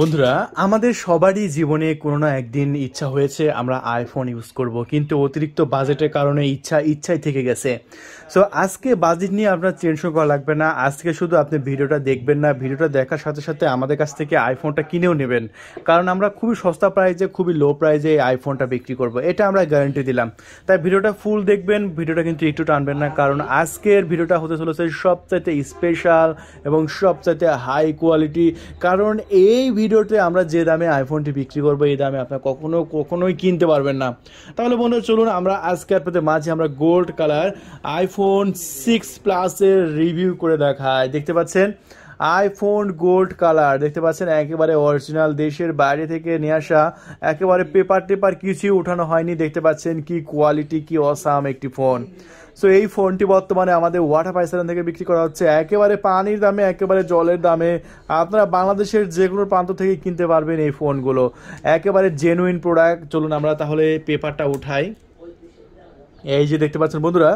বন্ধুরা, আমাদের সবারই জীবনে কোনো না একদিন ইচ্ছা হয়েছে আমরা আইফোন ইউজ করব, কিন্তু অতিরিক্ত বাজেটের কারণে ইচ্ছা ইচ্ছাই থেকে গেছে। সো আজকে বাজেট নিয়ে আপনার টেনশন করা লাগবে না। আজকে শুধু আপনি ভিডিওটা দেখবেন না, ভিডিওটা দেখার সাথে সাথে আমাদের কাছ থেকে আইফোনটা কিনেও নেবেন। কারণ আমরা খুবই সস্তা প্রাইজে খুবই লো প্রাইজে এই আইফোনটা বিক্রি করব, এটা আমরা গ্যারান্টি দিলাম। তাই ভিডিওটা ফুল দেখবেন, ভিডিওটা কিন্তু একটু টানবেন না, কারণ আজকের ভিডিওটা হতে চলেছে সবচাইতে স্পেশাল এবং সবচাইতে হাই কোয়ালিটি কারণ এই ভিডিওতে আমরা যে দামে আইফোনটি বিক্রি করব, এই দামে আপনার কখনো, কখনোই কিনতে পারবেন না। তাহলে বন্ধু চলুন আমরা আজকে আপনাদের মাঝে আমরা গোল্ড কালার আইফোন সিক্স প্লাসের রিভিউ করে দেখায় দেখতে পাচ্ছেন? আইফোন গোল্ড কালার দেখতে পাচ্ছেন, একেবারে অরিজিনাল দেশের বাইরে থেকে নিয়ে আসা, একেবারে পেপার টেপার কিছুই উঠানো হয়নি, দেখতে পাচ্ছেন কি কোয়ালিটি কি অসাম একটি ফোন সো এই ফোনটি বর্তমানে আমাদের ওয়াটার পাইসারান থেকে বিক্রি করা হচ্ছে, একেবারে পানির দামে, একেবারে জলের দামে। আপনারা বাংলাদেশের যে কোনো প্রান্ত থেকে কিনতে পারবেন এই ফোনগুলো একেবারে জেনুইন প্রোডাক্ট চলুন আমরা তাহলে পেপারটা উঠাই। এই যে দেখতে পাচ্ছেন বন্ধুরা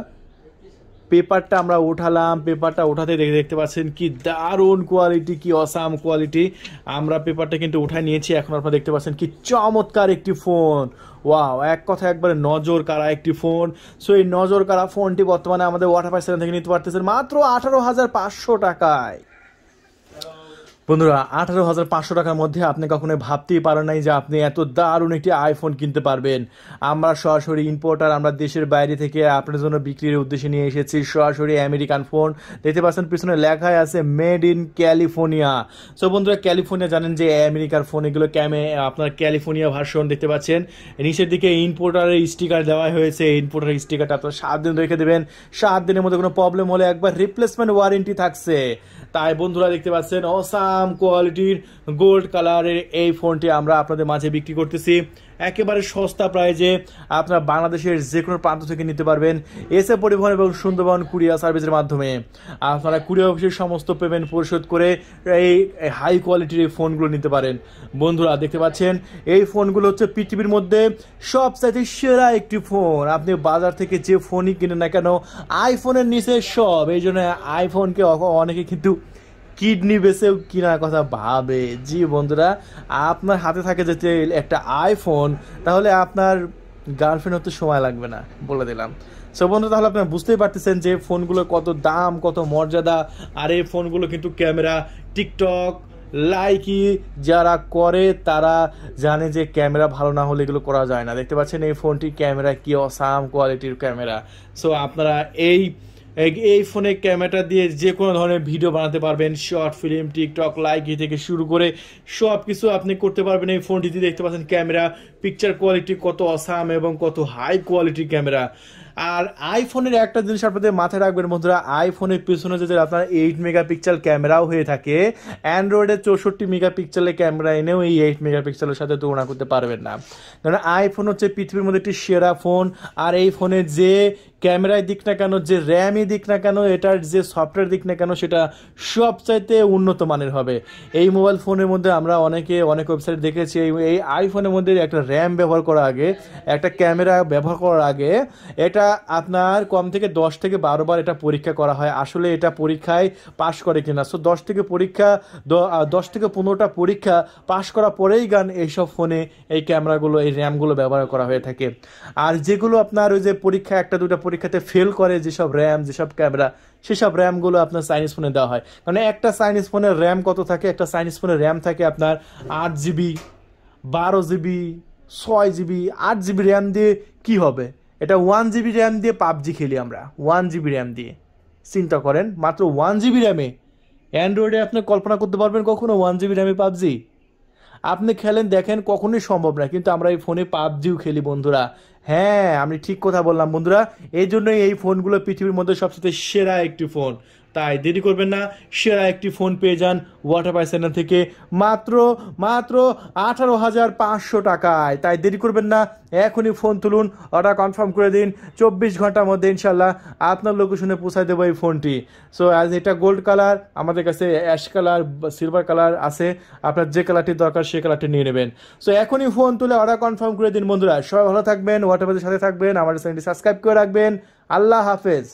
পেপারটা আমরা উঠালাম, পেপারটা উঠাতে দেখে দেখতে পাচ্ছেন কি দারুণ কোয়ালিটি কি অসাম কোয়ালিটি আমরা পেপারটা কিন্তু উঠায় নিয়েছি, এখন আপনারা দেখতে পাচ্ছেন কি চমৎকার একটি ফোন ওয়াও এক কথা একবারে নজর কারা একটি ফোন সো এই নজর কারা ফোনটি বর্তমানে আমাদের ওয়াটার পাইসেন থেকে নিতে পারতেছেন মাত্র আঠারো হাজার পাঁচশো টাকায়। বন্ধুরা, আঠারো হাজার পাঁচশো টাকার মধ্যে আপনি কখনো ভাবতেই পারেন নাই যে আপনি এত দারুণ একটি আইফোন কিনতে পারবেন। আমরা সরাসরি ইম্পোর্টার আমরা দেশের বাইরে থেকে আপনার জন্য বিক্রির উদ্দেশ্যে নিয়ে এসেছি সরাসরি আমেরিকান ফোন দেখতে পাচ্ছেন, পিছনে লেখাই আছে মেড ইন ক্যালিফোর্নিয়া সো বন্ধুরা ক্যালিফোর্নিয়া জানেন যে আমেরিকার ফোন এগুলো ক্যামে আপনার ক্যালিফোর্নিয়া ভার্সন দেখতে পাচ্ছেন। নিচের দিকে ইম্পোর্টারের স্টিকার দেওয়া হয়েছে। ইম্পোর্টারের স্টিকারটা আপনার সাত দিন রেখে দেবেন। সাত দিনের মধ্যে কোনো প্রবলেম হলে একবার রিপ্লেসমেন্ট ওয়ারেন্টি থাকছে। তাই বন্ধুরা দেখতে পাচ্ছেন অসাম কোয়ালিটির গোল্ড কালারের এই ফোনটি আমরা আপনাদের মাঝে বিক্রি করতেছি। একেবারে সস্তা প্রাইজে আপনারা বাংলাদেশের যে কোনো প্রান্ত থেকে নিতে পারবেন এসে পরিবহন এবং সুন্দরবন কুরিয়া সার্ভিসের মাধ্যমে। আপনারা কুরিয়া অফিসের সমস্ত পেমেন্ট পরিশোধ করে এই হাই কোয়ালিটির এই ফোনগুলো নিতে পারেন। বন্ধুরা দেখতে পাচ্ছেন, এই ফোনগুলো হচ্ছে পৃথিবীর মধ্যে সবচাইতে সেরা একটি ফোন আপনি বাজার থেকে যে ফোনই কিনেন না কেন আইফোনের নিচে সব। এই জন্য আইফোনকে অনেকে কিন্তু কিডনি বেসেও কেনার কথা ভাবে। জি বন্ধুরা, আপনার হাতে থাকে যে তেল একটা আইফোন তাহলে আপনার গার্লফ্রেন্ড হতে সময় লাগবে না, বলে দিলাম। সো বন্ধু তাহলে আপনারা বুঝতেই পারতেছেন যে ফোনগুলো কত দাম, কত মর্যাদা। আর এই ফোনগুলো কিন্তু ক্যামেরা, টিকটক, লাইকি যারা করে, তারা জানে যে ক্যামেরা ভালো না হলে এগুলো করা যায় না। দেখতে পাচ্ছেন এই ফোনটি ক্যামেরা কি অসাম কোয়ালিটির ক্যামেরা। সো আপনারা এই এই ফোনে ক্যামেরা দিয়ে যে কোনো ধরনের ভিডিও বানাতে পারবেন শর্ট ফিল্ম টিকটক লাইক থেকে শুরু করে সব কিছু আপনি করতে পারবেন। এই ফোনটিতে দেখতে পাচ্ছেন ক্যামেরা পিকচার কোয়ালিটি কত অসাম এবং কত হাই কোয়ালিটির ক্যামেরা। আর আইফোনের একটা জিনিস আপনাদের মাথায় রাখবেন বন্ধুরা আইফোনের পিছনে যদি আপনার এইট মেগাপিক্সেল ক্যামেরাও হয়ে থাকে অ্যান্ড্রয়েডের চৌষট্টি মেগাপিক্সেলের ক্যামেরা এনেও এই এইট মেগাপিক্সেলের সাথে তুলনা করতে পারবেন না। কারণ আইফোন হচ্ছে পৃথিবীর মধ্যে একটি সেরা ফোন আর এই ফোনে যে ক্যামেরায় দিক না কেন, যে র্যামই দিক না কেন, এটার যে সফটওয়্যার দিক না কেন, সেটা সবচাইতে উন্নত মানের হবে। এই মোবাইল ফোনের মধ্যে আমরা অনেকে, অনেক ওয়েবসাইট দেখেছি, এই আইফোনের মধ্যে একটা র্যাম ব্যবহার করার আগে, একটা ক্যামেরা ব্যবহার করার আগে, এটা আপনার কম থেকে দশ থেকে বারো বার এটা পরীক্ষা করা হয়। আসলে এটা পরীক্ষায় পাশ করে কিনা। সো দশ থেকে পরীক্ষা দশ থেকে পনেরোটা পরীক্ষা পাশ করার পরেই গান এইসব ফোনে এই ক্যামেরাগুলো, এই র্যামগুলো ব্যবহার করা হয়ে থাকে। আর যেগুলো আপনার ওই যে পরীক্ষা, একটা দুটা পরীক্ষাতে ফেল করে যেসব র্যাম, যেসব ক্যামেরা, সেসব র্যামগুলো আপনার চাইনিজ ফোনে দেওয়া হয়। কারণ একটা চাইনিজ ফোনের র্যাম কত থাকে? একটা চাইনিজ ফোনের র্যাম থাকে আপনার আট জিবি, বারো জিবি, ছয় জিবি, আট জিবি র্যাম দিয়ে কি হবে? এটা ওয়ান জিবি র্যাম দিয়ে পাবজি খেলি আমরা ওয়ান জিবি র্যাম দিয়ে। চিন্তা করেন, মাত্র ওয়ান জিবি র্যামে অ্যান্ড্রয়েডে আপনি কল্পনা করতে পারবেন কখনো ওয়ান জিবি র্যামে পাবজি? আপনি খেলেন, দেখেন, কখনোই সম্ভব না, কিন্তু আমরা এই ফোনে পাবজিও খেলি, বন্ধুরা। হ্যাঁ আমি ঠিক কথা বললাম, বন্ধুরা। এই জন্যই এই ফোনগুলো পৃথিবীর মধ্যে সবচেয়ে সেরা একটি ফোন তাই দেরি করবেন না। সেরা একটি ফোন পেয়ে যান ওয়াটার পাই সেন্টার থেকে। মাত্র মাত্র আঠারো হাজার পাঁচশো টাকায়। তাই দেরি করবেন না, এখনই ফোন তুলুন অর্ডার কনফার্ম করে দিন। চব্বিশ ঘণ্টার মধ্যে ইনশাল্লাহ আপনার লোকেশনে পৌঁছায় দেবো এই ফোনটি। সো অ্যাজ এটা গোল্ড কালার আমাদের কাছে অ্যাশ কালার সিলভার কালার আছে। আপনার যে কালারটি দরকার সেই কালারটি নিয়ে নেবেন। সো এখনই ফোন তুলে অর্ডার কনফার্ম করে দিন বন্ধুরা। সবাই ভালো থাকবেন ওয়াটার সাথে থাকবেন, আমাদের চ্যানেলটি সাবস্ক্রাইব করে রাখবেন। আল্লাহ হাফেজ।